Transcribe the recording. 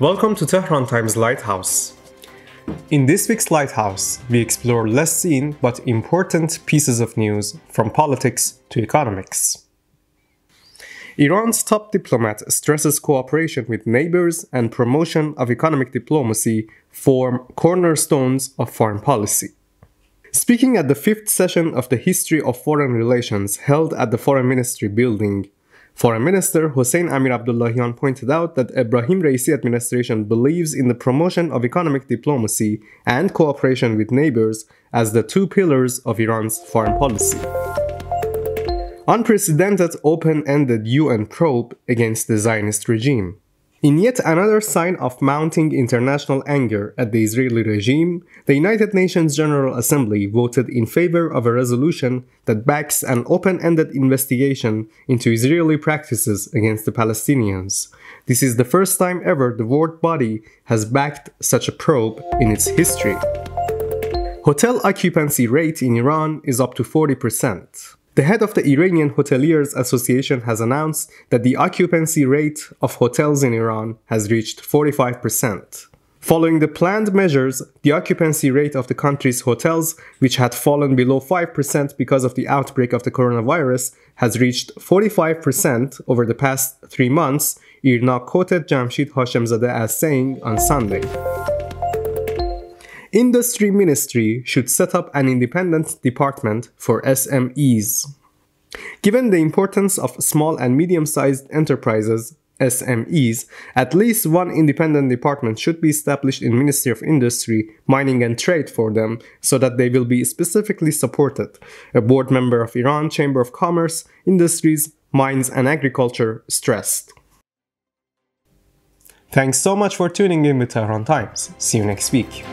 Welcome to Tehran Times Lighthouse. In this week's Lighthouse, we explore less seen but important pieces of news from politics to economics. Iran's top diplomat stresses cooperation with neighbors and promotion of economic diplomacy form cornerstones of foreign policy. Speaking at the fifth session of the History of Foreign Relations held at the Foreign Ministry building, Foreign Minister Hossein Amir Abdullahian pointed out that Ebrahim Raisi administration believes in the promotion of economic diplomacy and cooperation with neighbors as the two pillars of Iran's foreign policy. Unprecedented open-ended UN probe against the Zionist regime. In yet another sign of mounting international anger at the Israeli regime, the United Nations General Assembly voted in favor of a resolution that backs an open ended investigation into Israeli practices against the Palestinians. This is the first time ever the world body has backed such a probe in its history. Hotel occupancy rate in Iran is up to 40%. The head of the Iranian Hoteliers Association has announced that the occupancy rate of hotels in Iran has reached 45%. Following the planned measures, the occupancy rate of the country's hotels, which had fallen below 5% because of the outbreak of the coronavirus, has reached 45% over the past three months, IRNA quoted Jamshid Hashemzadeh as saying on Sunday. Industry Ministry should set up an independent department for SMEs. Given the importance of small and medium-sized enterprises, SMEs, at least one independent department should be established in Ministry of Industry, Mining and Trade for them so that they will be specifically supported. A board member of Iran Chamber of Commerce, Industries, Mines and Agriculture stressed. Thanks so much for tuning in with Tehran Times. See you next week.